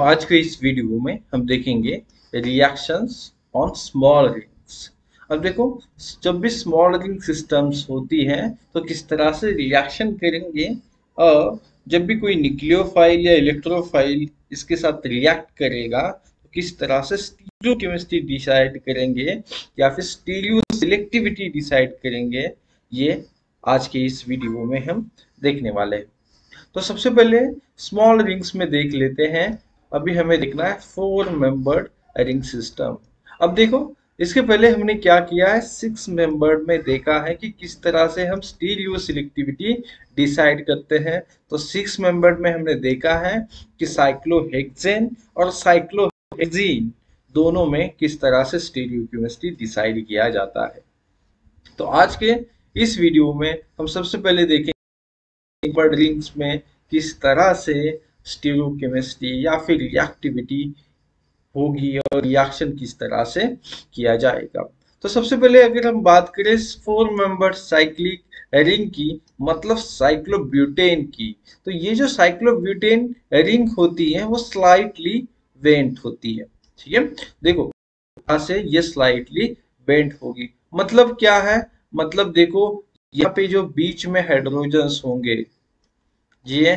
आज के इस वीडियो में हम देखेंगे रिएक्शंस ऑन स्मॉल रिंग्स अब देखो, जब भी स्मॉल रिंग सिस्टम्स होती हैं तो किस तरह से रिएक्शन करेंगे? और जब भी कोई न्यूक्लियोफाइल या इलेक्ट्रोफाइल इसके साथ रिएक्ट करेगा तो किस तरह से स्टीरियो केमिस्ट्री डिसाइड करेंगे, या फिर स्टीरियो सिलेक्टिविटी डिसाइड करेंगे, ये आज के इस वीडियो में हम देखने वाले हैं। तो सबसे पहले स्मॉल रिंग्स में देख लेते हैं। अभी हमें देखना है फोर मेंबर्ड रिंग सिस्टम अब देखो, इसके पहले हमने क्या किया है? सिक्स मेंबर्ड में देखा है कि किस तरह से हम स्टीरियो सिलेक्टिविटी डिसाइड करते हैं। तो सिक्स मेंबर्ड में हमने देखा है कि साइक्लोहेक्सेन और साइक्लोहेक्सीन दोनों में किस तरह से स्टीरियो केमिस्ट्री डिसाइड किया जाता है। तो आज के इस वीडियो में हम सबसे पहले देखेंगे में किस तरह से स्टीरियोकेमिस्ट्री या फिर रिएक्टिविटी होगी और रिएक्शन किस तरह से किया जाएगा। तो सबसे पहले अगर हम बात करें फोर मेंबर साइक्लिक रिंग की मतलब साइक्लोब्यूटेन की तो ये जो साइक्लोब्यूटेन रिंग होती है, वो स्लाइटली वेंट होती है, ठीक है? देखो से ये स्लाइटली बेंट होगी। मतलब क्या है? मतलब देखो, यहाँ पे जो बीच में हाइड्रोजन्स होंगे ये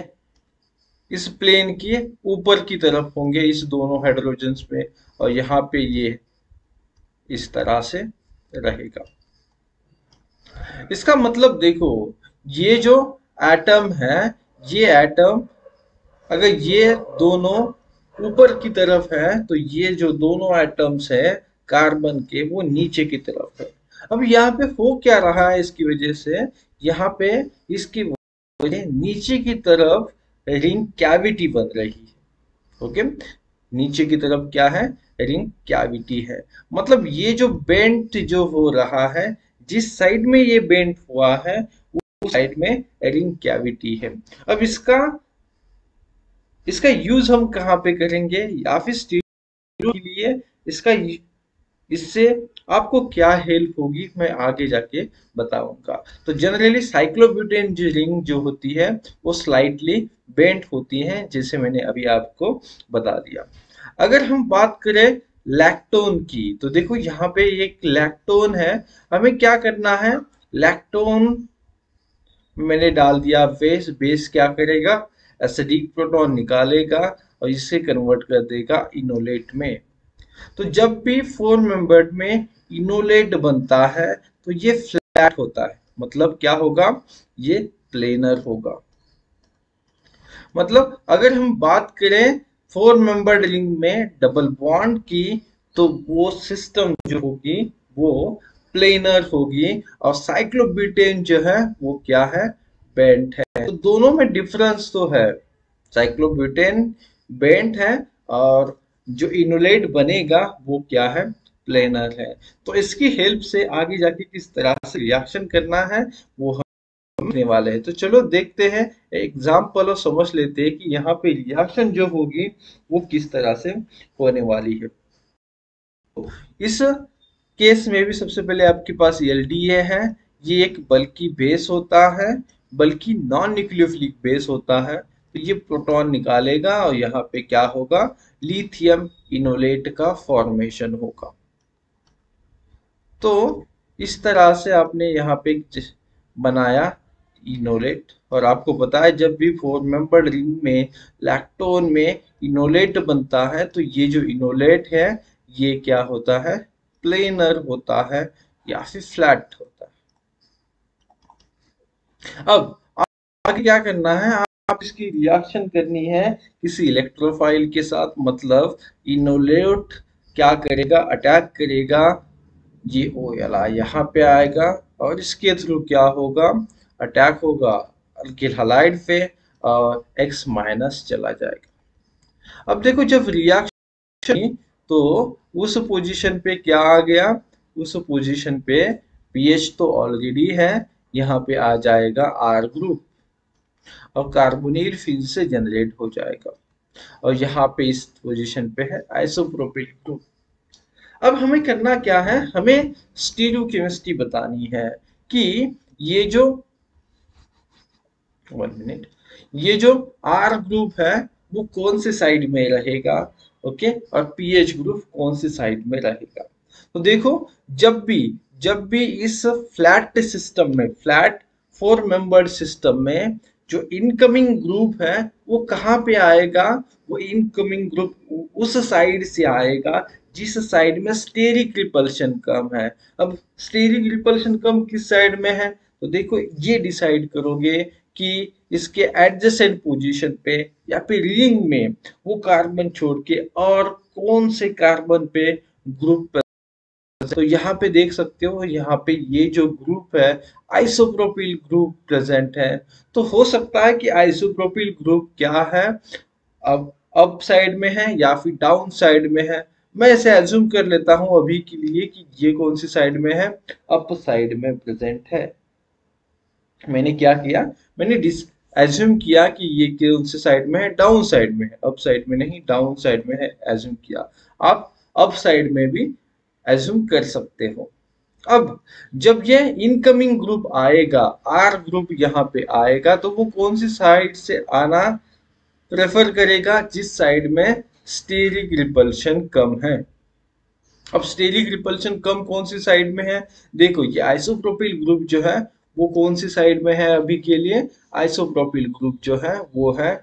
इस प्लेन के ऊपर की तरफ़ होंगे इस दोनों हाइड्रोजन्स में, और यहाँ पे ये इस तरह से रहेगा। इसका मतलब देखो, ये जो एटम है, ये एटम अगर ये दोनों ऊपर की तरफ़ है तो ये जो दोनों एटम्स है कार्बन के, वो नीचे की तरफ़ है। अब यहाँ पे हो क्या रहा है इसकी वजह से? यहाँ पे इसकी वजह नीचे की तरफ़ रिंग कैविटी बन रही है। ओके? नीचे की तरफ़ क्या है? रिंग कैविटी है। मतलब ये जो बेंट जो हो रहा है, जिस साइड में ये बेंट हुआ है, उस साइड में रिंग कैविटी है। अब इसका इसका यूज़ हम कहाँ पे करेंगे? या फिर के लिए इसका इससे आपको क्या हेल्प होगी, मैं आगे जाके बताऊँगा। तो जनरली साइक्लोब्यूटेन जो रिंग जो होती है, वो स्लाइटली बेंट होती है, जैसे मैंने अभी आपको बता दिया। अगर हम बात करें लैक्टोन की तो देखो यहाँ पे एक लैक्टोन है। हमें क्या करना है? लैक्टोन मैंने डाल दिया बेस बेस क्या करेगा? एसिडिक प्रोटॉन निकालेगा और इसे कन्वर्ट कर देगा इनोलेट में। तो जब भी फोर मेंबर्ड में इनोलेट बनता है तो ये फ्लैट होता है। मतलब क्या होगा? ये प्लेनर होगा। मतलब अगर हम बात करें फोर मेंबर्ड रिंग में डबल बॉन्ड की तो वो सिस्टम जो होगी, वो प्लेनर होगी और साइक्लोब्यूटेन जो है, वो क्या है? बेंट है। तो दोनों में डिफरेंस तो है। साइक्लोब्यूटेन बेंट है और जो इनोलेट बनेगा, वो क्या है? प्लेनर है। तो इसकी हेल्प से आगे जाके किस तरह से रिएक्शन करना है, वो हम समझने वाले हैं। तो चलो देखते हैं एग्ज़ाम्पल और समझ लेते हैं कि यहाँ पे रिएक्शन जो होगी, वो किस तरह से होने वाली है। तो इस केस में भी सबसे पहले आपके पास LDA है। ये एक बल्कि बेस होता है, बल्कि नॉन न्यूक्लियोफिलिक बेस होता है। तो ये प्रोटॉन निकालेगा और यहाँ पे क्या होगा? लिथियम इनोलेट का फॉर्मेशन होगा। तो इस तरह से आपने यहाँ पे बनाया इनोलेट, और आपको पता है जब भी फोर मेंबर रिंग में लैक्टोन में इनोलेट बनता है तो ये जो इनोलेट है, ये क्या होता है? प्लेनर होता है, या फिर फ्लैट होता है। अब आगे क्या करना है? आप इसकी रिएक्शन करनी है किसी इलेक्ट्रोफाइल के साथ मतलब इनोलेट क्या करेगा? अटैक करेगा ये ओ एल आई यहाँ पे आएगा, और इसके थ्रू क्या होगा? अटैक होगा अल्किल हलाइड पे और एक्स माइनस चला जाएगा। अब देखो, जब रिएक्शन तो उस पोजीशन पे क्या आ गया? उस पोजीशन पे पीएच तो ऑलरेडी है, यहाँ पे आ जाएगा आर ग्रुप और कार्बोनिल फिर से जनरेट हो जाएगा। और यहाँ पे इस पोजीशन पे है आइसोप्रोपिल ग्रुप अब हमें करना क्या है? हमें स्टीरियो केमिस्ट्री बतानी है कि ये जो वन मिनट ये जो आर ग्रुप है, वो कौन से साइड में रहेगा? ओके और पीएच ग्रुप कौन से साइड में रहेगा? तो देखो, जब भी जब भी इस फ्लैट सिस्टम में फ्लैट फोर मेंबर्ड सिस्टम में जो इनकमिंग ग्रुप है, वो कहाँ पे आएगा? वो इनकमिंग ग्रुप उस साइड से आएगा जिस साइड में स्टेरिक रिपल्शन कम है। अब स्टेरिक रिपल्शन कम किस साइड में है? तो देखो, ये डिसाइड करोगे कि इसके एडजेसेंट पोजीशन पे या फिर रिंग में वो कार्बन छोड़ के और कौन से कार्बन पे ग्रुप तो यहाँ पे देख सकते हो, यहाँ पे ये जो ग्रुप है आइसोप्रोपिल ग्रुप प्रेजेंट है। तो हो सकता है कि आइसोप्रोपिल ग्रुप क्या है? अब अप साइड में है या फिर डाउन साइड में है। मैं इसे एज्यूम कर लेता हूँ अभी के लिए कि ये कौन सी साइड में है? अप साइड में प्रेजेंट है। मैंने क्या किया? मैंने एज्यूम किया कि ये कौन सी साइड में है? डाउन साइड में है। अप साइड में नहीं डाउन साइड में है। एज्यूम किया। आप अप साइड में भी एज्यूम कर सकते हो। अब, जब ये इनकमिंग ग्रुप आएगा आर ग्रुप यहाँ पे आएगा तो वो कौन सी साइड से आना प्रेफर करेगा? जिस साइड में स्टेरिक रिपल्शन कम है। अब स्टेरिक रिपल्शन कम कौन सी साइड में है? देखो, ये आइसोप्रोपिल ग्रुप जो है, वो कौन सी साइड में है अभी के लिए? आइसोप्रोपिल ग्रुप जो है, वो है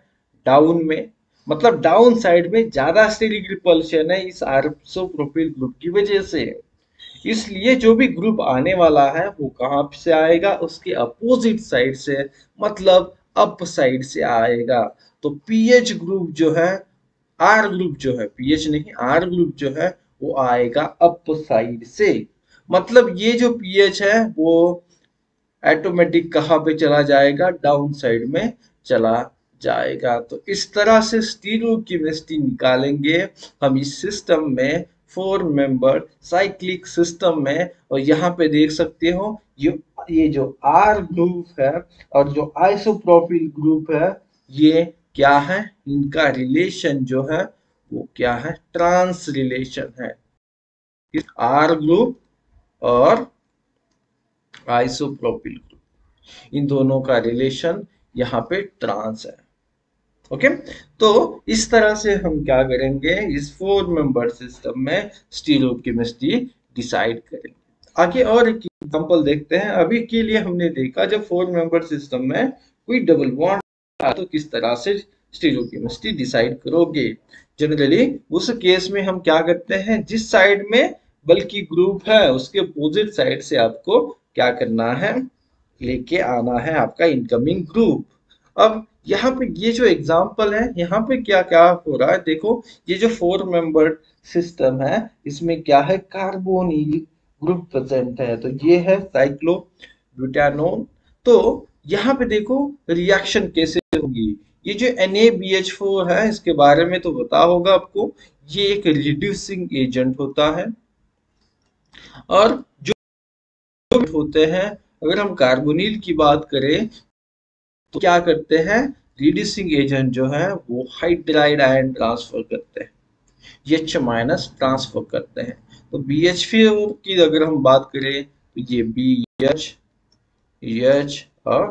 डाउन में। मतलब डाउन साइड में ज़्यादा स्टेरिक रिपल्शन है इस आइसोप्रोपिल ग्रुप की वजह से। इसलिए जो भी ग्रुप आने वाला है, वो कहाँ से आएगा? उसके अपोजिट साइड से मतलब अप साइड से आएगा। तो पीएच ग्रुप जो है आर ग्रुप जो है पीएच नहीं आर ग्रुप जो है, वो आएगा अप साइड से। मतलब ये जो पीएच है, वो ऑटोमेटिक कहाँ पे चला जाएगा? डाउन साइड में चला जाएगा। तो इस तरह से स्टीरो केमिस्ट्री निकालेंगे हम इस सिस्टम में फोर मेंबर साइक्लिक सिस्टम में। और यहाँ पे देख सकते हो, ये ये जो आर ग्रुप है और जो आइसोप्रोपिल ग्रुप है, ये क्या है? इनका रिलेशन जो है, वो क्या है? ट्रांस रिलेशन है। आर ग्रुप और आइसोप्रोपिल ग्रुप इन दोनों का रिलेशन यहाँ पे ट्रांस है। ओके तो इस तरह से हम क्या करेंगे? इस फोर मेंबर सिस्टम में स्टीरोकेमिस्ट्री डिसाइड करेंगे। आगे और एक एग्जांपल देखते हैं। अभी के लिए हमने देखा, जब फोर मेंबर सिस्टम में कोई डबल बॉन्ड तो किस तरह से स्टीरोकेमिस्ट्री डिसाइड करोगे? जनरली उस केस में हम क्या करते हैं, जिस साइड में बल्कि ग्रुप है, उसके अपोजिट साइड से आपको क्या करना है, लेके आना है आपका इनकमिंग ग्रुप अब यहाँ पे ये जो एग्ज़ाम्पल है, यहाँ पे क्या क्या हो रहा है? देखो, ये जो फोर मेंबर सिस्टम है, इसमें क्या है? कार्बोनिल ग्रुप प्रेजेंट है तो ये है साइक्लो ब्यूटानोन तो यहाँ पे देखो रिएक्शन कैसे होगी ये जो NaBH4 है, इसके बारे में तो पता होगा आपको। ये एक रिड्यूसिंग एजेंट होता है। और जो होते हैं, अगर हम कार्बोनिल की बात करें तो क्या करते हैं? रिड्यूसिंग एजेंट जो है, वो हाइड्राइड आयन ट्रांसफ़र करते हैं। एच माइनस ट्रांसफ़र करते हैं। तो बी एच की अगर हम बात करें तो ये बी एच एच और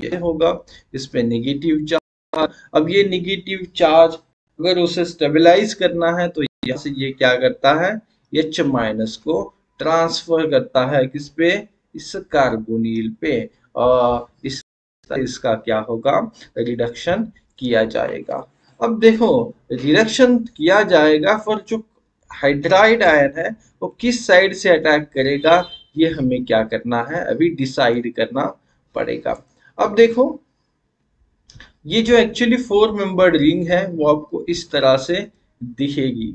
ये होगा, इस पे नेगेटिव चार्ज अब ये नेगेटिव चार्ज अगर उसे स्टेबलाइज करना है तो यहाँ से ये क्या करता है? एच माइनस को ट्रांसफ़र करता है किस पे? इस कार्बोनिल पे। और इस, इसका क्या होगा? रिडक्शन किया जाएगा। अब देखो रिडक्शन किया जाएगा फॉर जो हाइड्राइड आयन है, वो किस साइड से अटैक करेगा? ये हमें क्या करना है? अभी डिसाइड करना पड़ेगा। अब देखो, ये जो एक्चुअली फोर मेंबर्ड रिंग है, वो आपको इस तरह से दिखेगी।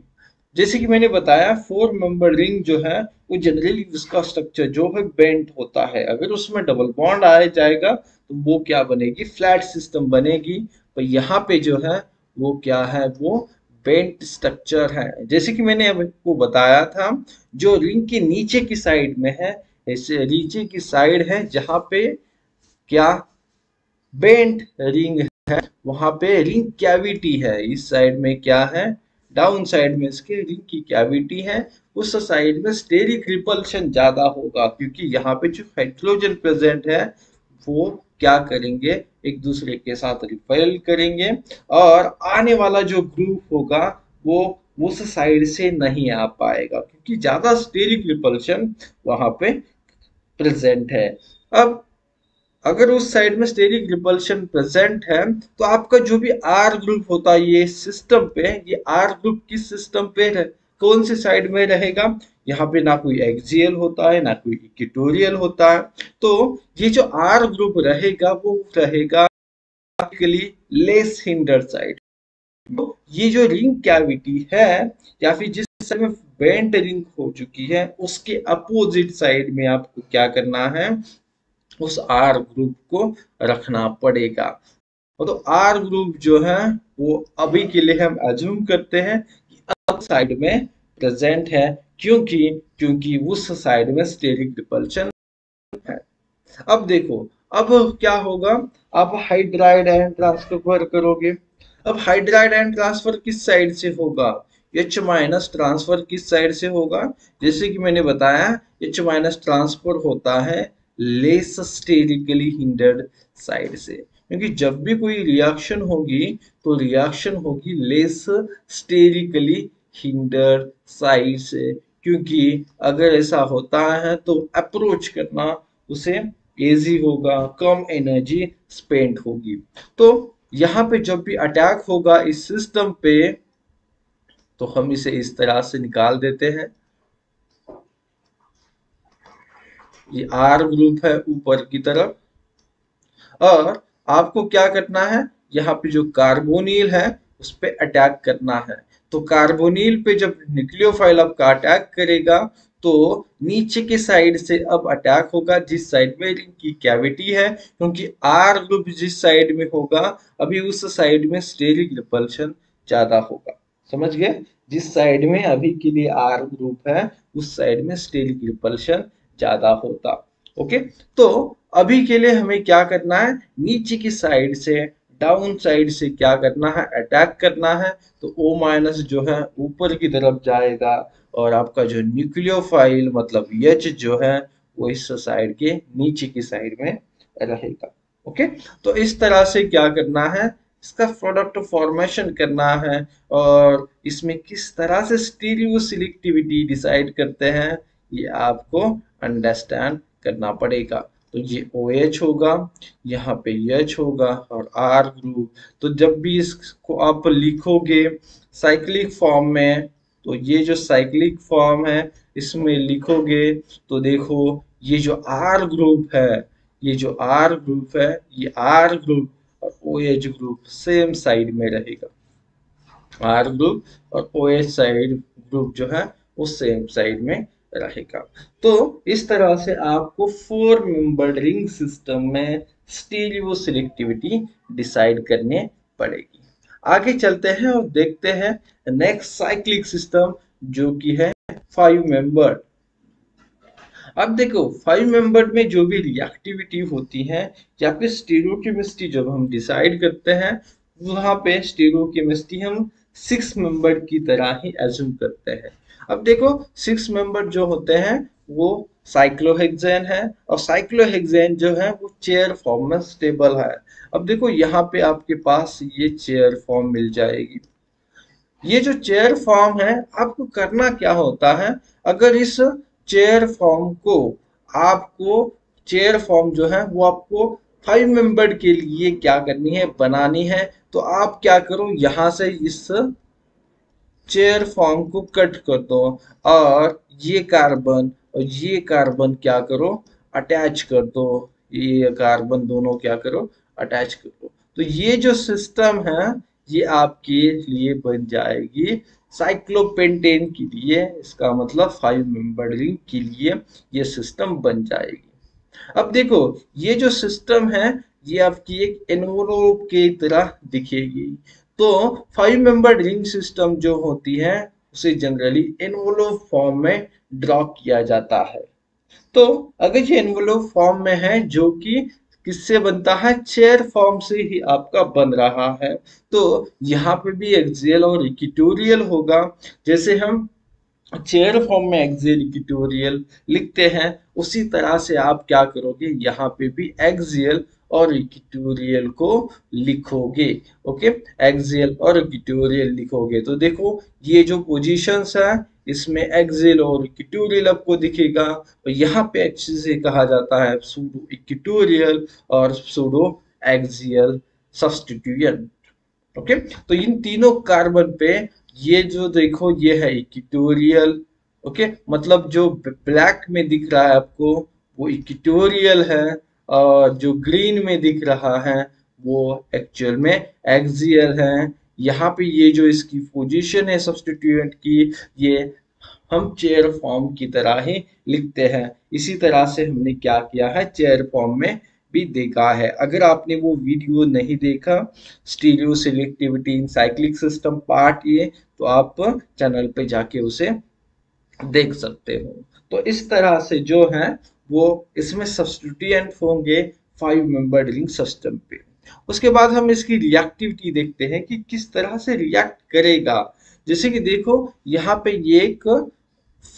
जैसे कि मैंने बताया फोर मेंबर रिंग जो है, वो जनरली उसका स्ट्रक्चर जो है बेंट होता है। अगर उसमें डबल बॉन्ड आ जाएगा तो वो क्या बनेगी? फ्लैट सिस्टम बनेगी। तो यहाँ पे जो है, वो क्या है? वो बेंट स्ट्रक्चर है। जैसे कि मैंने आपको बताया था, जो रिंग के नीचे की साइड में है नीचे की साइड है, जहाँ पे क्या बेंट रिंग है, वहाँ पे रिंग कैविटी है। इस साइड में क्या है? डाउन साइड में इसके रिंग की कैविटी है। उस साइड में स्टेरिक रिपल्शन ज़्यादा होगा, क्योंकि यहाँ पे जो हाइड्रोजन प्रेजेंट है, वो क्या करेंगे? एक दूसरे के साथ रिपेल करेंगे और आने वाला जो ग्रुप होगा, वो उस साइड से नहीं आ पाएगा, क्योंकि ज़्यादा स्टेरिक रिपल्शन वहाँ पे प्रेजेंट है। अब अगर उस साइड में स्टेरिक रिपल्शन प्रेजेंट है तो आपका जो भी आर ग्रुप होता है, ये सिस्टम पे, ये आर ग्रुप किस सिस्टम पे है कौन सी साइड में रहेगा? यहाँ पे ना कोई एक्सियल होता है, ना कोई इक्वेटोरियल होता है। तो ये जो आर ग्रुप रहेगा, वो रहेगा लेस हिंडर साइड तो ये जो रिंग कैविटी है, या फिर जिस समय बेंट रिंग हो चुकी है, उसके अपोजिट साइड में आपको क्या करना है? उस आर ग्रुप को रखना पड़ेगा। तो आर ग्रुप जो है, वो अभी के लिए हम एज्यूम करते हैं कि साइड में प्रेजेंट है, क्योंकि क्योंकि उस साइड में स्टेरिक रिपल्शन है। अब देखो, अब क्या होगा? आप हाइड्राइड एंड ट्रांसफ़र करोगे? अब हाइड्राइड एंड ट्रांसफ़र किस साइड से होगा? एच माइनस ट्रांसफ़र किस साइड से होगा? जैसे कि मैंने बताया एच माइनस ट्रांसफ़र होता है लेस स्टेरिकली हिंडर्ड साइड से। क्योंकि जब भी कोई रिएक्शन होगी तो रिएक्शन होगी लेस स्टेरिकली हिंडर साइड से। क्योंकि अगर ऐसा होता है तो अप्रोच करना उसे एजी होगा, कम एनर्जी स्पेंड होगी। तो यहाँ पे जब भी अटैक होगा इस सिस्टम पे तो हम इसे इस तरह से निकाल देते हैं। ये आर ग्रुप है ऊपर की तरफ़। और आपको क्या करना है? यहाँ पे जो कार्बोनिल है, उस पर अटैक करना है। तो कार्बोनिल पे जब न्यूक्लियोफाइल आपका अटैक करेगा तो नीचे के साइड से अब अटैक होगा, जिस साइड में रिंग की कैविटी है, क्योंकि आर ग्रुप जिस साइड में होगा, अभी उस साइड में स्टेरिक रिपल्शन ज़्यादा होगा। समझ गए? जिस साइड में अभी के लिए आर ग्रुप है, उस साइड में स्टेरिक रिपल्शन ज़्यादा होता। ओके? तो अभी के लिए हमें क्या करना है? नीचे की साइड से, डाउन साइड से क्या करना है? अटैक करना है। तो ओ माइनस जो है, ऊपर की तरफ़ जाएगा और आपका जो न्यूक्लियोफाइल मतलब एच जो है, वो इस साइड के नीचे की साइड में रहेगा। ओके? तो इस तरह से क्या करना है? इसका प्रोडक्ट फॉर्मेशन करना है और इसमें किस तरह से स्टीरियो सिलेक्टिविटी डिसाइड करते हैं, ये आपको अंडरस्टैंड करना पड़ेगा। तो ये ओ OH होगा, यहाँ पे एच होगा और आर ग्रुप तो जब भी इसको आप लिखोगे साइक्लिक फॉर्म में तो ये जो साइक्लिक फॉर्म है, इसमें लिखोगे तो देखो ये जो आर ग्रुप है, ये जो आर ग्रुप है, ये आर ग्रुप और O OH group same side में रहेगा। आर ग्रुप और ओ OH साइड ग्रुप जो है, वो सेम साइड में रहेगा। तो इस तरह से आपको फोर मेंबर रिंग सिस्टम में स्टीरियो सिलेक्टिविटी डिसाइड करने पड़ेगी। आगे चलते हैं और देखते हैं नेक्स्ट साइक्लिक सिस्टम जो कि है फाइव मेंबर अब देखो फाइव मेंबर में जो भी रिएक्टिविटी होती है या फिर स्टीरियोकेमिस्ट्री जब हम डिसाइड करते हैं, वहाँ पे स्टीरियोकेमिस्ट्री हम सिक्स मेंबर की तरह ही एज्यूम करते हैं। अब देखो सिक्स मेंबर जो होते हैं, वो साइक्लोहेक्सेन है और साइक्लोहेक्सेन जो है, वो चेयर फॉर्म में स्टेबल है। अब देखो, यहाँ पे आपके पास ये चेयर फॉर्म मिल जाएगी। ये जो चेयर फॉर्म है, आपको करना क्या होता है? अगर इस चेयर फॉर्म को आपको चेयर फॉर्म जो है, वो आपको फाइव मेंबर के लिए क्या करनी है, बनानी है तो आप क्या करो, यहाँ से इस चेयर फॉर्म को कट कर दो और ये कार्बन और ये कार्बन क्या करो? अटैच कर दो। ये कार्बन दोनों क्या करो? अटैच कर दो। तो ये जो सिस्टम है, ये आपके लिए बन जाएगी साइक्लोपेंटेन के लिए। इसका मतलब फाइव मेंबर रिंग के लिए ये सिस्टम बन जाएगी। अब देखो, ये जो सिस्टम है, ये आपकी एक एनवोलोप की तरह दिखेगी। तो फाइव मेंबर रिंग सिस्टम जो होती है, उसे जनरली एनवोलोप फॉर्म में ड्रॉ किया जाता है। तो अगर ये एनवोलोप फॉर्म में है, जो कि किससे बनता है? चेयर फॉर्म से ही आपका बन रहा है। तो यहाँ पे भी एक्सियल और इक्विटोरियल होगा। जैसे हम चेयर फॉर्म में एक्सियल इक्विटोरियल लिखते हैं, उसी तरह से आप क्या करोगे? यहाँ पे भी एक्सियल और इक्विटोरियल को लिखोगे ओके एक्सियल और इक्विटोरियल लिखोगे। तो देखो, ये जो पोजीशंस है, इसमें एक्सियल और इक्विटोरियल आपको दिखेगा। और यहाँ पे अच्छे से कहा जाता है सूडो इक्विटोरियल और सूडो एक्सियल सब्सटीट्यूएंट ओके तो इन तीनों कार्बन पे ये जो देखो, ये है इक्विटोरियल ओके मतलब जो ब्लैक में दिख रहा है आपको, वो इक्विटोरियल है। जो ग्रीन में दिख रहा है, वो एक्चुअल में एक्सियल है। यहाँ पे ये जो इसकी पोजीशन है सब्सटीट्यूएंट की, ये हम चेयर फॉर्म की तरह ही लिखते हैं। इसी तरह से हमने क्या किया है चेयर फॉर्म में भी देखा है। अगर आपने वो वीडियो नहीं देखा stereoselectivity in cyclic system part ये तो आप चैनल पे जाके उसे देख सकते हो। तो इस तरह से जो है वो इसमें सब्सटीट्यूएंट होंगे फाइव मेंबर रिंग सिस्टम पे। उसके बाद हम इसकी रिएक्टिविटी देखते हैं कि किस तरह से रिएक्ट करेगा। जैसे कि देखो, यहाँ पे ये एक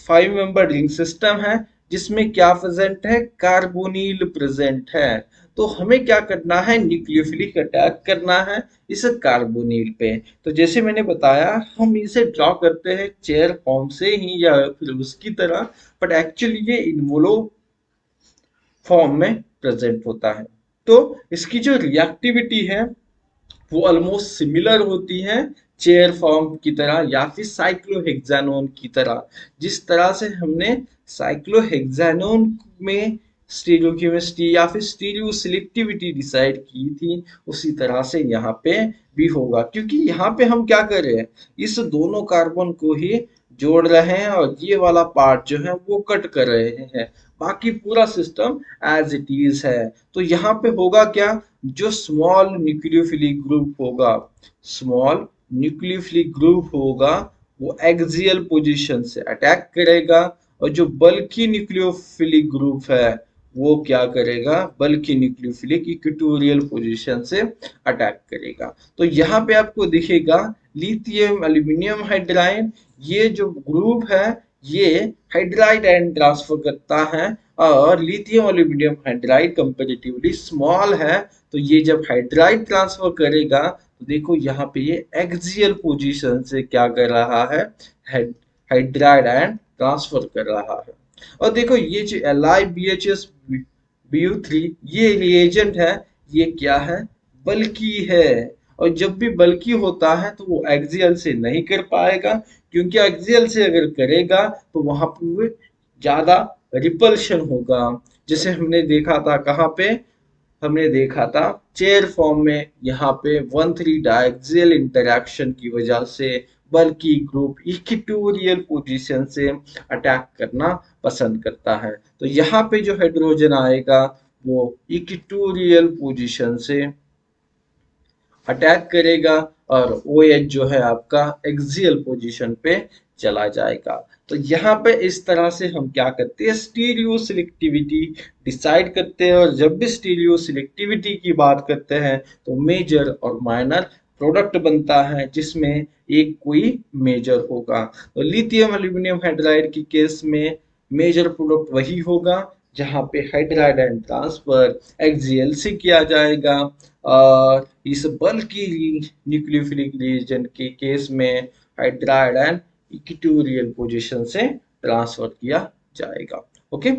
फाइव मेंबर रिंग सिस्टम है, जिसमें क्या प्रेजेंट है? कार्बोनिल प्रेजेंट है। तो हमें क्या करना है? न्यूक्लियोफिलिक अटैक करना है इस कार्बोनिल पे। तो जैसे मैंने बताया, हम इसे ड्रॉ करते हैं चेयर फॉर्म से ही या फिर उसकी तरह बट एक्चुअली ये इन्वोलो फॉर्म में प्रेजेंट होता है। तो इसकी जो रिएक्टिविटी है, वो ऑलमोस्ट सिमिलर होती है चेयर फॉर्म की तरह या फिर साइक्लोहेक्सानोन की तरह। जिस तरह से हमने साइक्लोहेक्सानोन में स्टीरियोकेमिस्ट्री या फिर स्टीरियो सिलेक्टिविटी डिसाइड की थी, उसी तरह से यहाँ पे भी होगा। क्योंकि यहाँ पे हम क्या कर रहे हैं, इस दोनों कार्बन को ही जोड़ रहे हैं और ये वाला पार्ट जो है वो कट कर रहे हैं। बाकी पूरा सिस्टम एज इट इज़ है। तो यहाँ पे होगा क्या? जो स्मॉल न्यूक्लियोफिलिक ग्रुप होगा स्मॉल न्यूक्लियोफिलिक ग्रुप होगा, वो एक्सियल पोजीशन से अटैक करेगा और जो बल्कि न्यूक्लियोफिलिक ग्रुप है, वो क्या करेगा? बल्कि न्यूक्लियोफिलिक इक्वेटोरियल पोजीशन से अटैक करेगा। तो यहाँ पे आपको दिखेगा लिथियम एल्यूमिनियम हाइड्राइड ये जो ग्रुप है, ये हाइड्राइड एंड ट्रांसफ़र करता है और lithium aluminium hydride comparatively small है तो ये जब हाइड्राइड ट्रांसफ़र करेगा तो देखो यहाँ पे ये एक्सियल पोजीशन से क्या कर रहा है हाइड्राइड एंड ट्रांसफ़र कर रहा है। और देखो ये जो L I B H S B three ये रिएजेंट है, ये क्या है, बल्कि है। और जब भी बल्कि होता है तो वो एक्सियल से नहीं कर पाएगा, क्योंकि एक्सियल से अगर करेगा तो वहाँ पर ज़्यादा रिपल्शन होगा। जैसे हमने देखा था कहाँ पे? हमने देखा था चेयर फॉर्म में, यहाँ पे वन थ्री डायक्सियल इंटरेक्शन की वजह से, बल्कि ग्रुप इक्विटोरियल पोजीशन से अटैक करना पसंद करता है। तो यहाँ पे जो हाइड्रोजन आएगा, वो इक्विटोरियल पोजीशन से अटैक करेगा और ओ OH जो है आपका एक्सियल पोजीशन पे चला जाएगा। तो यहाँ पे इस तरह से हम क्या करते हैं? स्टीरियो सिलेक्टिविटी डिसाइड करते हैं और जब भी स्टीरियो सिलेक्टिविटी की बात करते हैं तो मेजर और माइनर प्रोडक्ट बनता है, जिसमें एक कोई मेजर होगा। तो लिथियम एल्यूमिनियम हाइड्राइड की केस में मेजर प्रोडक्ट वही होगा जहाँ पे हाइड्राइड एंड ट्रांसफ़र एक्सियल से किया जाएगा, और इस बल्कि न्यूक्लियोफिलिक रीजन के केस में हाइड्राइड एंड इक्विटोरियल पोजीशन से ट्रांसफ़र किया जाएगा। ओके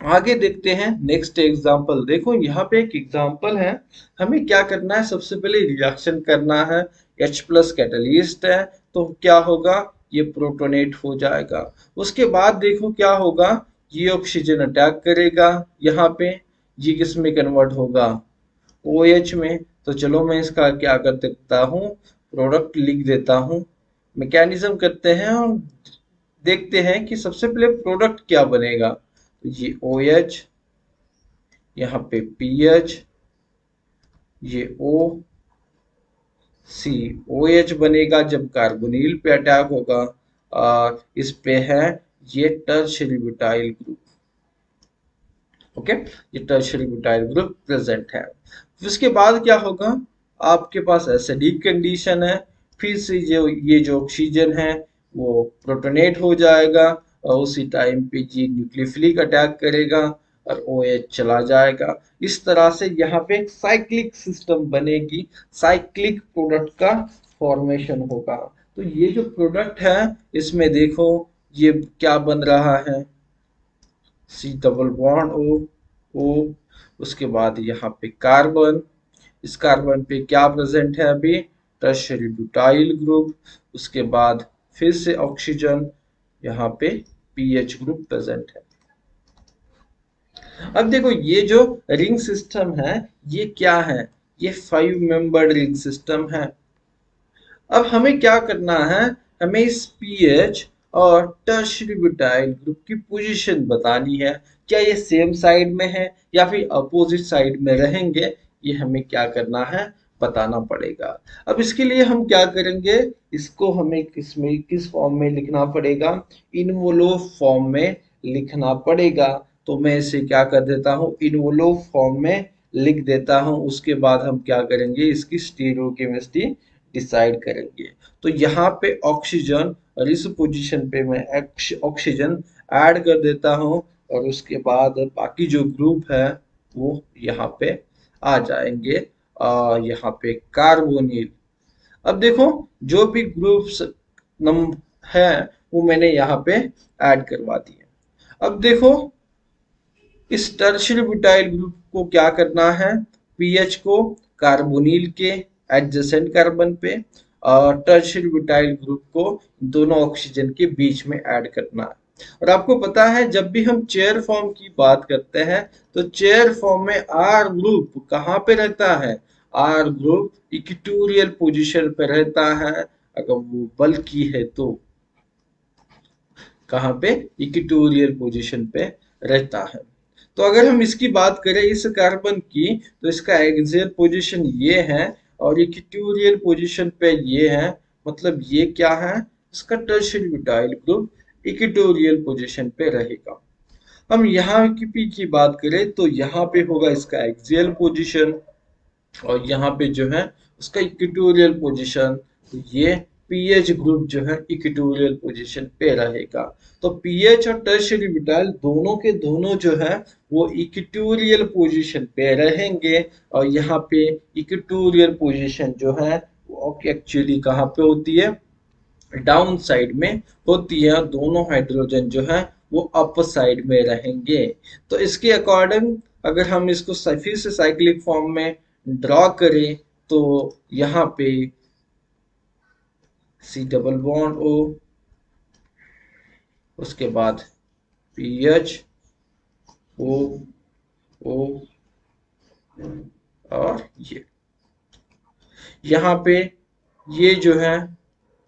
आगे देखते हैं नेक्स्ट एग्जांपल देखो, यहाँ पे एक एग्जांपल है। हमें क्या करना है? सबसे पहले रिएक्शन करना है। H प्लस कैटलिस्ट है तो क्या होगा? ये प्रोटोनेट हो जाएगा। उसके बाद देखो क्या होगा? ये ऑक्सीजन अटैक करेगा, यहाँ पे ये किसमें कन्वर्ट होगा? ओ OH में। तो चलो मैं इसका क्या कर देता हूँ? प्रोडक्ट लिख देता हूँ। मैकेनिज्म करते हैं और देखते हैं कि सबसे पहले प्रोडक्ट क्या बनेगा। तो ये ओ OH यहाँ पे पीएच ये ओ सी ओ एच बनेगा जब कार्बोनिल पे अटैक होगा। और इस पे है ये टर्शरी ब्यूटाइल ग्रुप ओके ये टर्शरी ब्यूटाइल ग्रुप प्रेजेंट है। उसके बाद क्या होगा? आपके पास एसिडिक कंडीशन है, फिर से जो, ये जो ऑक्सीजन है, वो प्रोटोनेट हो जाएगा और उसी टाइम पे जी न्यूक्लियोफिलिक अटैक करेगा और ओ OH चला जाएगा। इस तरह से यहाँ पे एक साइक्लिक सिस्टम बनेगी साइक्लिक प्रोडक्ट का फॉर्मेशन होगा। तो ये जो प्रोडक्ट है, इसमें देखो ये क्या बन रहा है? सी डबल बॉन्ड ओ ओ उसके बाद यहाँ पे कार्बन इस कार्बन पे क्या प्रेजेंट है अभी? टर्शरी ब्यूटाइल ग्रुप उसके बाद फिर से ऑक्सीजन यहाँ पे पीएच ग्रुप प्रेजेंट है। अब देखो, ये जो रिंग सिस्टम है, ये क्या है? ये फाइव मेंबर्ड रिंग सिस्टम है। अब हमें क्या करना है? हमें इस पीएच और टर्शरी ब्यूटाइल ग्रुप की पोजीशन बतानी है। क्या ये सेम साइड में है या फिर अपोजिट साइड में रहेंगे? ये हमें क्या करना है? बताना पड़ेगा। अब इसके लिए हम क्या करेंगे? इसको हमें किसमें, किस फॉर्म में लिखना पड़ेगा? इनवोलो फॉर्म में लिखना पड़ेगा। तो मैं इसे क्या कर देता हूँ? इनवोलो फॉर्म में लिख देता हूँ। उसके बाद हम क्या करेंगे? इसकी स्टीरियोकेमिस्ट्री डिसाइड करेंगे। तो यहाँ पे ऑक्सीजन और इस पोजीशन पे मैं ऑक्सीजन ऐड कर देता हूँ और उसके बाद बाकी जो ग्रुप है, वो यहाँ पे आ जाएँगे। यहाँ पे कार्बोनिल। अब देखो, जो भी ग्रुप्स नम, है, वो मैंने यहाँ पे ऐड करवा दिए। अब देखो, इस टर्शरी ब्यूटाइल ग्रुप को क्या करना है? पीएच को कार्बोनिल के एडजेसेंट कार्बन पे और टर्शरी ब्यूटाइल ग्रुप को दोनों ऑक्सीजन के बीच में ऐड करना है। और आपको पता है, जब भी हम चेयर फॉर्म की बात करते हैं तो चेयर फॉर्म में आर ग्रुप कहाँ पे रहता है? आर ग्रुप इक्वेटोरियल पोजीशन पे रहता है। अगर वो बल्कि है तो कहाँ पे? इक्वेटोरियल पोजीशन पे रहता है। तो अगर हम इसकी बात करें इस कार्बन की तो इसका एक्सियल पोजीशन ये है और इक्वेटोरियल पोजीशन पे ये है मतलब ये क्या है? इसका tertiary butyl group equatorial position पे रहेगा। हम यहाँ की पी की बात करें तो यहाँ पे होगा इसका एक्सियल पोजीशन और यहाँ पे जो है उसका इक्विटोरियल पोजीशन तो ये पीएच ग्रुप जो है इक्वेटोरियल पोजीशन पे रहेगा। तो पीएच और टर्शरी ब्यूटाइल दोनों के दोनों जो है, वो इक्वेटोरियल पोजीशन पे रहेंगे और यहाँ पे इक्वेटोरियल पोजीशन जो है, वो एक्चुअली कहाँ पे होती है? डाउन साइड में होती है दोनों हाइड्रोजन जो है, वो अप साइड में रहेंगे। तो इसके अकॉर्डिंग अगर हम इसको फिर से साइक्लिक फॉर्म में ड्रॉ करें तो यहाँ पे सी डबल बॉन्ड ओ उसके बाद पी एच ओ ओ और ये। यहाँ पे ये जो है,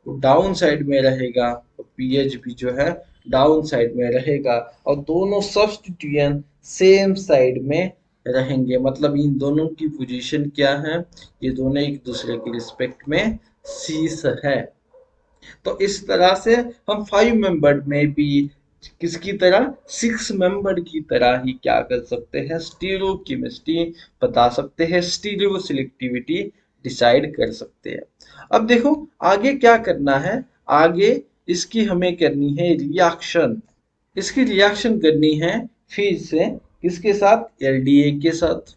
वो डाउन साइड में रहेगा पीएच भी जो है डाउन साइड में रहेगा, और दोनों सब्सटीट्यूएंट सेम साइड में रहेंगे। मतलब इन दोनों की पोजीशन क्या है? ये दोनों एक दूसरे के रिस्पेक्ट में सीस है। तो इस तरह से हम फाइव मेंबर में भी किसकी तरह सिक्स मेंबर की तरह ही क्या कर सकते हैं? स्टीरो केमिस्ट्री बता सकते हैं स्टीरियो सिलेक्टिविटी डिसाइड कर सकते हैं। अब देखो, आगे क्या करना है? आगे इसकी हमें करनी है रिएक्शन इसकी रिएक्शन करनी है फिर से किसके साथ? एलडीए के साथ।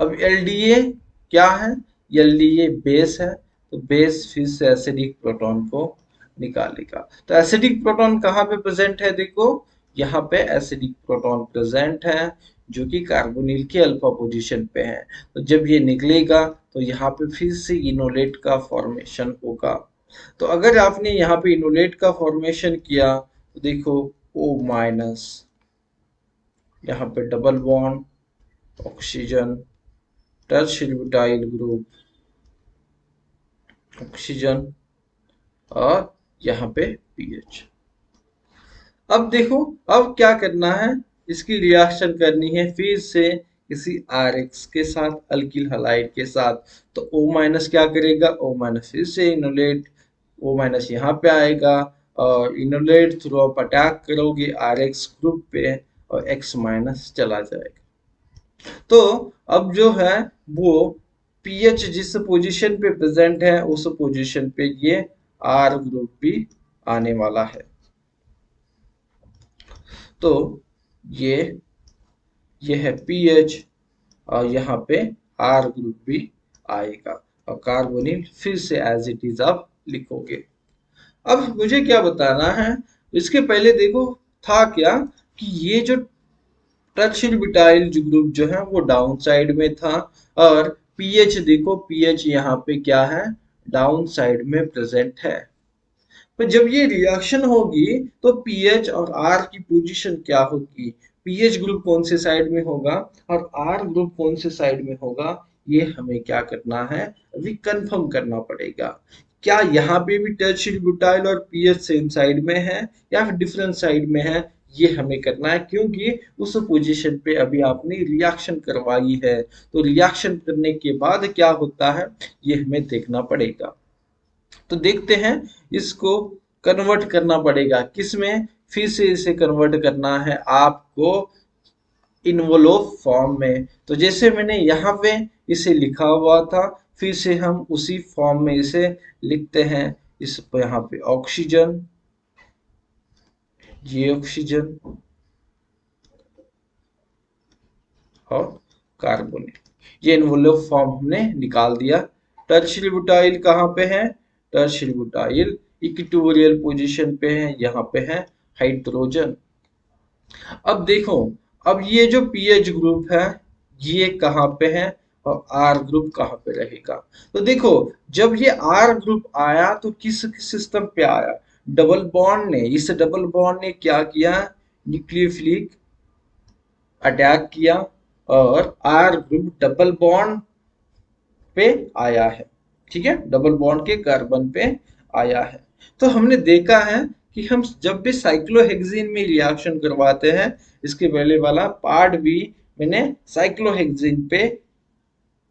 अब एलडीए क्या है? एलडीए बेस है। तो बेस फिर से एसिडिक प्रोटॉन को निकालेगा। तो एसिडिक प्रोटॉन कहाँ पे प्रेजेंट है देखो? यहाँ पे एसिडिक प्रोटॉन प्रेजेंट है, जो कि कार्बोनिल के अल्फ़ा पोजीशन पे है। तो जब ये निकलेगा तो यहाँ पे फिर से इनोलेट का फॉर्मेशन होगा। तो अगर आपने यहाँ पे इनोलेट का फॉर्मेशन किया तो देखो ओ माइनस यहाँ पे double bond oxygen butyl group oxygen और यहाँ पे पीएच अब देखो, अब क्या करना है? इसकी रिएक्शन करनी है फिर से किसी आर एक्स के साथ अल्किल हलाइड के साथ। तो O माइनस क्या करेगा? ओ माइनस फिर से इनोलेट ओ माइनस यहाँ पे आएगा और इनोलेट थ्रू आप अटैक करोगे आर एक्स ग्रुप पे और एक्स माइनस चला जाएगा। तो अब जो है वो pH जिस पोजीशन पे प्रेजेंट है, उस पोजीशन पे ये आर ग्रुप भी आने वाला है। तो ये ये है पीएच और यहाँ पे आर ग्रुप भी आएगा और कार्बोनिल फिर से एज इट इज़ आप लिखोगे। अब मुझे क्या बताना है, इसके पहले देखो था क्या कि ये जो टचिल बिटाइल ग्रुप जो है, वो डाउन साइड में था और पीएच देखो, पीएच यहाँ पे क्या है? डाउन साइड में प्रेजेंट है। पर जब ये रिएक्शन होगी तो पीएच और आर की पोजीशन क्या होगी? पीएच ग्रुप कौन से साइड में होगा और आर ग्रुप कौन से साइड में होगा, ये हमें क्या करना है? अभी कंफर्म करना पड़ेगा। क्या यहाँ पे भी टच ब्यूटाइल और पीएच सेम साइड में है या फिर डिफरेंट साइड में है? ये हमें करना है, क्योंकि उस पोजीशन पे अभी आपने रिएक्शन करवाई है। तो रिएक्शन करने के बाद क्या होता है, ये हमें देखना पड़ेगा। तो देखते हैं, इसको कन्वर्ट करना पड़ेगा। किसमें फिर से इसे कन्वर्ट करना है आपको इन्वोलोप फॉर्म में। तो जैसे मैंने यहाँ पे इसे लिखा हुआ था, फिर से हम उसी फॉर्म में इसे लिखते हैं। इस यहाँ पे ऑक्सीजन ये ऑक्सीजन और कार्बन ये इन्वोलोप फॉर्म हमने निकाल दिया। टर्शियल बुटाइल कहाँ पे है? टर्शियल बुटाइल इक्वेटोरियल पोजीशन पे है, यहाँ पे है हाइड्रोजन अब देखो, अब ये जो पीएच ग्रुप है, ये कहाँ पे है और आर ग्रुप कहाँ पे रहेगा? तो देखो, जब ये आर ग्रुप आया तो किस सिस्टम पे आया? डबल बॉन्ड ने, इस डबल बॉन्ड ने क्या किया? न्यूक्लियोफिलिक अटैक किया और आर ग्रुप डबल बॉन्ड पे आया है। ठीक है? डबल बॉन्ड के कार्बन पे आया है। तो हमने देखा है कि हम जब भी साइक्लोहेक्सिन में रिएक्शन करवाते हैं, इसके पहले वाला पार्ट भी मैंने साइक्लोहेक्सिन पे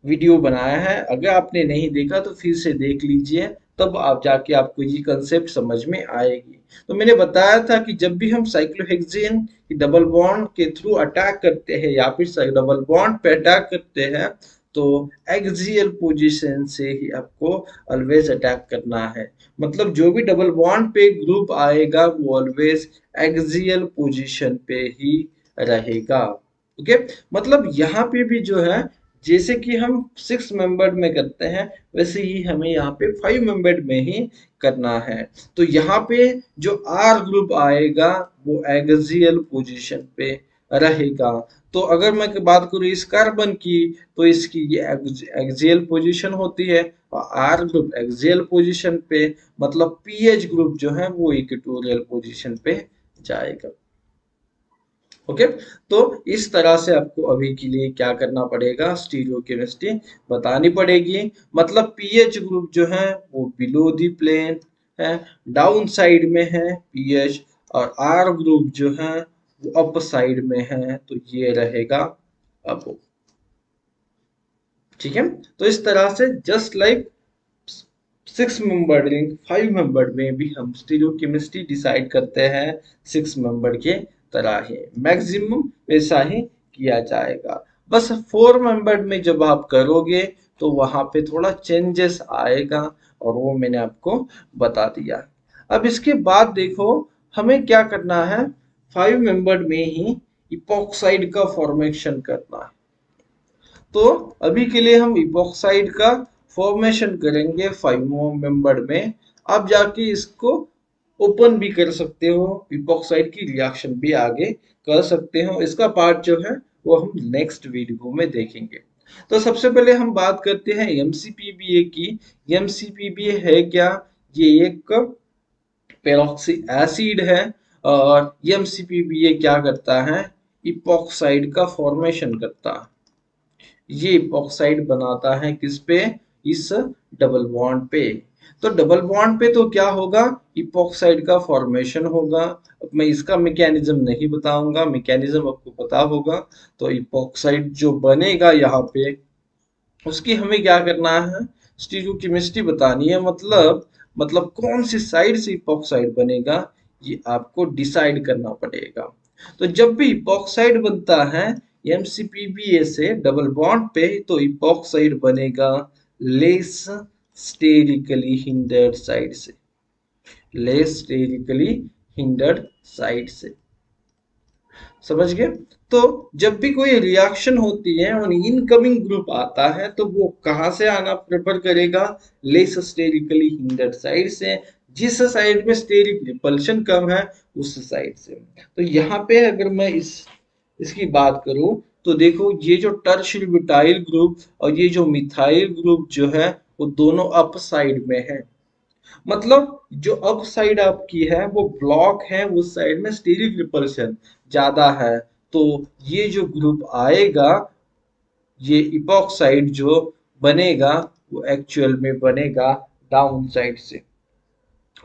वीडियो बनाया है। अगर आपने नहीं देखा तो फिर से देख लीजिए। तब आप जाके आपको ये कंसेप्ट समझ में आएगी। तो मैंने बताया था कि जब भी हम साइक्लोहेक्सिन की डबल बॉन्ड के थ्रू अटैक करते हैं या फिर डबल बॉन्ड पे अटैक करते हैं तो एक्सियल पोजीशन से ही आपको ऑलवेज अटैक करना है। मतलब जो भी डबल बॉन्ड पे ग्रुप आएगा, वो ऑलवेज एक्सियल पोजीशन पे ही रहेगा। ओके मतलब यहाँ पे भी जो है जैसे कि हम सिक्स मेंबर में करते हैं, वैसे ही हमें यहाँ पे फाइव मेंबर में ही करना है। तो यहाँ पे जो आर ग्रुप आएगा, वो एक्सियल पोजीशन पे रहेगा। तो अगर मैं बात करूँ, इस कार्बन की तो इसकी ये एक्सियल पोजीशन होती है और आर ग्रुप एक्सियल पोजीशन पे मतलब पीएच ग्रुप जो है, वो इक्वेटोरियल पोजीशन पे जाएगा। ओके तो इस तरह से आपको अभी के लिए क्या करना पड़ेगा? स्टीरियो केमिस्ट्री बतानी पड़ेगी। मतलब पीएच ग्रुप जो है, वो बिलो दी प्लेन है डाउन साइड में है पीएच और आर ग्रुप जो है, वो अप साइड में है तो ये रहेगा अब। ठीक है? तो इस तरह से just like six member five member में भी हम स्टीरियो केमिस्ट्री डिसाइड करते हैं सिक्स मेंबर के तरह ही। मैक्सिमम वैसा ही किया जाएगा। बस फोर मेंबर में जब आप करोगे तो वहाँ पे थोड़ा चेंजेस आएगा, और वो मैंने आपको बता दिया। अब इसके बाद देखो, हमें क्या करना है? फाइव मेंबर में ही इपोक्साइड का फॉर्मेशन करना है। तो अभी के लिए हम इपोक्साइड का फॉर्मेशन करेंगे फाइव मेंबर में। आप जाके इसको ओपन भी कर सकते हो इपोक्साइड की रिएक्शन भी आगे कर सकते हो। इसका पार्ट जो है, वो हम नेक्स्ट वीडियो में देखेंगे। तो सबसे पहले हम बात करते हैं एमसीपीबीए की। एमसीपीबीए है क्या? ये एक पेरोक्सी एसिड है और एमसीपीबीए क्या करता है? इपोक्साइड का फॉर्मेशन करता है। ये इपोक्साइड बनाता है किस पे? इस डबल बॉन्ड पे। तो डबल बॉन्ड पे तो क्या होगा? इपोक्साइड का फॉर्मेशन होगा। अब मैं इसका मैकेनिज्म नहीं बताऊँगा मैकेनिज्म आपको पता होगा। तो इपोक्साइड जो बनेगा यहाँ पे, उसकी हमें क्या करना है? स्टीरियोकेमिस्ट्री बतानी है। मतलब मतलब कौन सी साइड से इपोक्साइड बनेगा? ये आपको डिसाइड करना पड़ेगा। तो जब भी इपोक्साइड बनता है एमसीपीबीए से डबल बॉन्ड पे तो इपोक्साइड बनेगा। लेस स्टेरिकली हिंडर्ड साइड से। लेस स्टेरिकली हिंडर्ड साइड से। समझ गए? तो जब भी कोई रिएक्शन होती है और इनकमिंग ग्रुप आता है तो वो कहाँ से आना प्रेफर करेगा? लेस स्टेरिकली हिंडर्ड साइड से। जिस साइड में स्टेरिक रिपल्शन कम है, उस साइड से। तो यहाँ पे अगर मैं इस, इसकी बात करूँ तो देखो ये जो टर्शियल ब्यूटाइल ग्रुप और ये जो मिथाइल ग्रुप जो है वो दोनों अप साइड में है। मतलब जो अप साइड आपकी है, वो ब्लॉक है उस साइड में स्टीरिक रिपल्शन ज़्यादा है। तो ये जो ग्रुप आएगा, ये इपॉक्साइड जो बनेगा, वो एक्चुअल में बनेगा डाउन साइड से।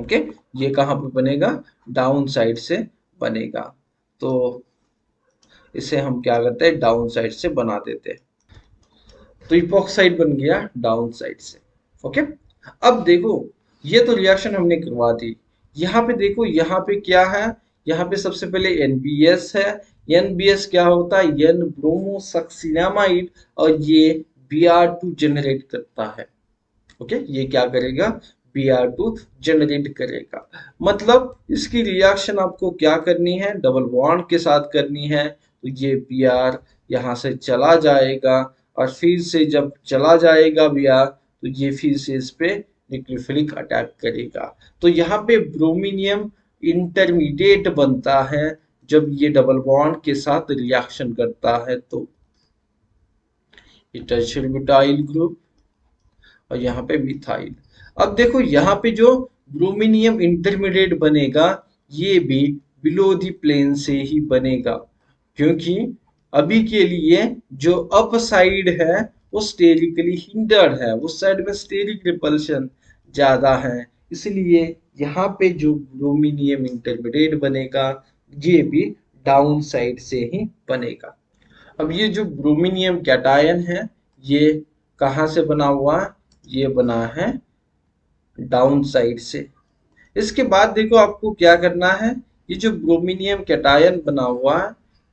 ओके ये कहाँ पे बनेगा? डाउन साइड से बनेगा। तो इसे हम क्या करते हैं? डाउन साइड से बना देते हैं। तो इपॉक्साइड बन गया डाउन साइड से। ओके अब देखो, ये तो रिएक्शन हमने करवा दी। यहाँ पे देखो, यहाँ पे क्या है? यहाँ पे सबसे पहले एनबीएस है। एनबीएस क्या होता है? एन ब्रोमोसक्सिनामाइड और ये बी आर टू जनरेट करता है। ओके ये क्या करेगा? बी आर टू जनरेट करेगा। मतलब इसकी रिएक्शन आपको क्या करनी है? डबल बॉन्ड के साथ करनी है। तो ये बी आर यहाँ से चला जाएगा। और फिर से जब चला जाएगा बी आर तो ये फिर से इस पे न्यूक्लियोफिलिक अटैक करेगा। तो यहाँ पे ब्रोमिनियम इंटरमीडिएट बनता है जब ये डबल बॉन्ड के साथ रिएक्शन करता है तो। ब्यूटाइल ग्रुप और यहाँ पे मिथाइल। अब देखो यहाँ पे जो ब्रोमिनियम इंटरमीडिएट बनेगा, ये भी बिलो दी प्लेन से ही बनेगा, क्योंकि अभी के लिए जो अप साइड है, वो स्टेरिकली हिंडर्ड है। उस साइड में स्टेरिक रिपल्शन ज़्यादा है। इसलिए यहाँ पे जो ब्रोमिनियम इंटरमीडिएट बनेगा, ये भी डाउन साइड से ही बनेगा। अब ये जो ब्रोमिनियम कैटायन है, ये कहाँ से बना हुआ? ये बना है डाउन साइड से। इसके बाद देखो आपको क्या करना है। ये जो ब्रोमिनियम कैटायन बना हुआ है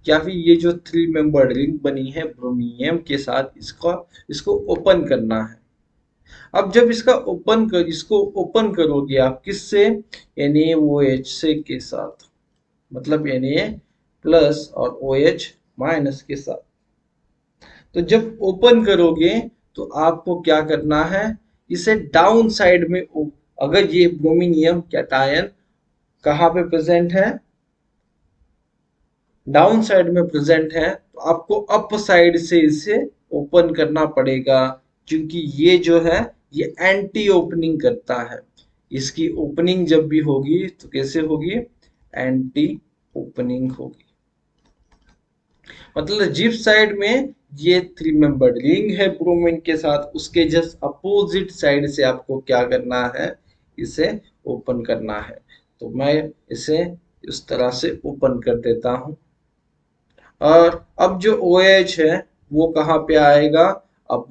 या फिर ये जो थ्री मेंबर रिंग बनी है ब्रोमिनियम के साथ इसका, इसको ओपन करना है। अब जब इसका ओपन कर, इसको ओपन करोगे आप किससे? एन एच से के साथ। मतलब एन ए प्लस और ओ एच माइनस के साथ। तो जब ओपन करोगे तो आपको क्या करना है? इसे डाउन साइड में, अगर ये ब्रोमिनियम कैटायन कहाँ पे प्रेजेंट है? डाउन साइड में प्रेजेंट है तो आपको अप साइड से इसे ओपन करना पड़ेगा, क्योंकि ये जो है, ये एंटी ओपनिंग करता है। इसकी ओपनिंग जब भी होगी तो कैसे होगी? एंटी ओपनिंग होगी। मतलब जिप साइड में ये थ्री मेंबर्ड रिंग है ब्रोमिन के साथ, उसके जस्ट अपोजिट साइड से आपको क्या करना है? इसे ओपन करना है। तो मैं इसे इस तरह से ओपन कर देता हूँ। और अब जो ओ OH है, वो कहाँ पे आएगा? अब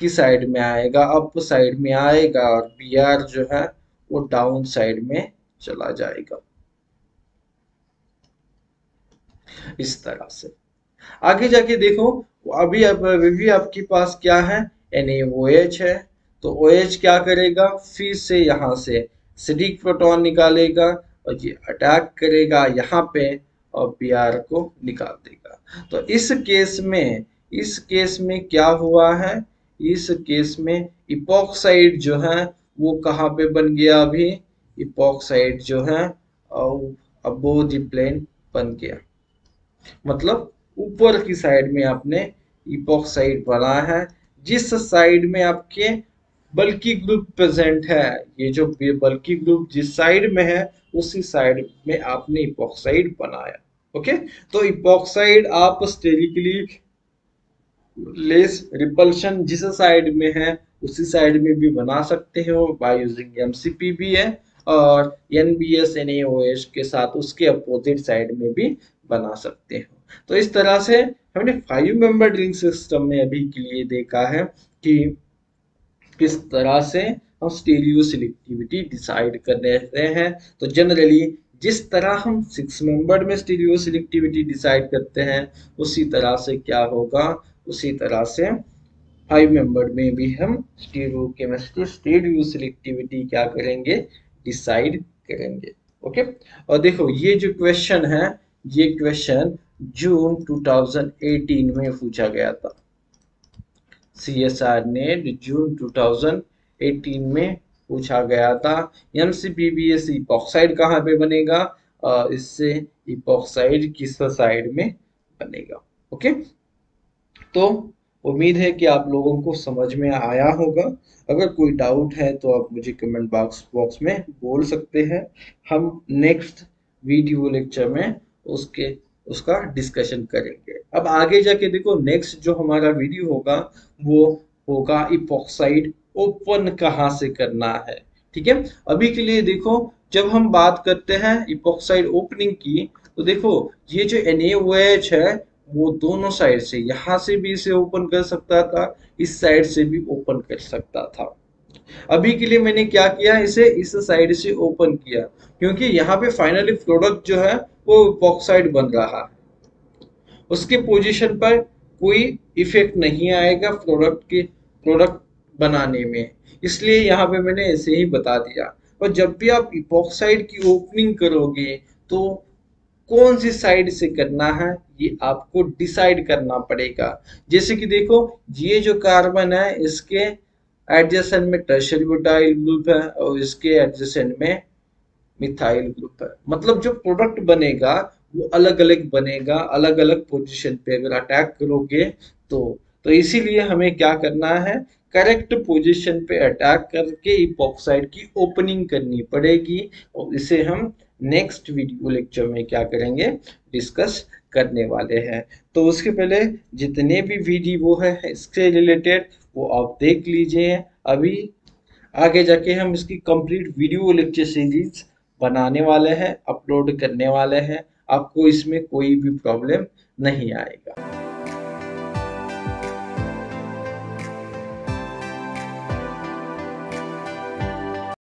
की साइड में आएगा? अप साइड में आएगा और बी आर जो है, वो डाउन साइड में चला जाएगा। इस तरह से। आगे जाके देखो, अभी अभी आपके पास क्या है? एन एच है। तो ओ OH क्या करेगा? फिर से यहाँ से सिडिक प्रोटॉन निकालेगा और ये अटैक करेगा यहाँ पे। और पी आर को निकाल देगा। तो इस केस में, इस केस में क्या हुआ है? इस केस में इपोक्साइड जो है, वो कहाँ पे बन गया अभी? इपोक्साइड जो है अबो प्लेन बन गया। मतलब ऊपर की साइड में आपने इपोक्साइड बना है, जिस साइड में आपके बल्कि ग्रुप प्रेजेंट है। ये जो बल्कि ग्रुप जिस साइड में है, उसी साइड में आपने इपोक्साइड बनाया। ओके तो इपोक्साइड आप स्टेरिकली लेस रिपल्शन जिस साइड में है, उसी साइड में भी बना सकते हो बाय यूजिंग एमसीपी भी है और N B S N H के साथ उसके अपोजिट साइड में भी बना सकते हो। तो इस तरह से हमने फाइव मेंबर ड्रिंक सिस्टम में अभी के लिए देखा है कि किस तरह से हम स्टीरियो सिलेक्टिविटी डिसाइड कर रहे हैं? तो जनरली जिस तरह हम सिक्स मेंबर्ड में स्टीरियो सिलेक्टिविटी डिसाइड करते हैं, उसी तरह से क्या होगा? उसी तरह से फाइव मेंबर में भी हम स्टीरियो केमिस्ट्री स्टीरियो सिलेक्टिविटी क्या करेंगे? डिसाइड करेंगे। ओके और देखो, ये जो क्वेश्चन है, ये क्वेश्चन जून 2018 में पूछा गया था। C S R NET June 2018 में पूछा गया था M C P B S epoxide कहाँ पे बनेगा? इससे इपॉक्साइड किस साइड में बनेगा? ओके तो उम्मीद है कि आप लोगों को समझ में आया होगा। अगर कोई डाउट है तो आप मुझे कमेंट बॉक्स बॉक्स में बोल सकते हैं। हम नेक्स्ट वीडियो लेक्चर में उसके उसका डिस्कशन करेंगे। अब आगे जाके देखो नेक्स्ट जो हमारा वीडियो होगा, वो होगा इपॉक्साइड ओपन कहाँ से करना है, ठीक है? अभी के लिए देखो, जब हम बात करते हैं इपॉक्साइड ओपनिंग की तो देखो, ये जो एन है, वो दोनों साइड से, यहाँ से भी इसे ओपन कर सकता था, इस साइड से भी ओपन कर सकता था। अभी के लिए मैंने क्या किया, इसे इस साइड से ओपन किया, क्योंकि यहाँ पे फाइनली प्रोडक्ट जो है, वो बॉक्साइड बन रहा है। उसके पोजीशन पर कोई इफ़ेक्ट नहीं आएगा प्रोडक्ट के प्रोडक्ट बनाने में। इसलिए यहाँ पे मैंने ऐसे ही बता दिया। और जब भी आप इपॉक्साइड की ओपनिंग करोगे तो कौन सी साइड से करना है, ये आपको डिसाइड करना पड़ेगा। जैसे कि देखो, ये जो कार्बन है, इसके एडजेसेंट में टर्शरी ब्यूटाइल ग्रुप है और इसके एडजेसेंट में मिथाइल ग्रुप है। मतलब जो प्रोडक्ट बनेगा, वो अलग अलग बनेगा अलग अलग पोजीशन पे अगर अटैक करोगे तो। तो इसीलिए हमें क्या करना है करेक्ट पोजीशन पे अटैक करके इपॉक्साइड की ओपनिंग करनी पड़ेगी और इसे हम नेक्स्ट वीडियो लेक्चर में क्या करेंगे डिस्कस करने वाले हैं। तो उसके पहले जितने भी वीडियो है, इससे रिलेटेड वो आप देख लीजिए। अभी आगे जाके हम इसकी कंप्लीट वीडियो लेक्चर सीरीज़ बनाने वाले हैं अपलोड करने वाले हैं। आपको इसमें कोई भी प्रॉब्लम नहीं आएगा।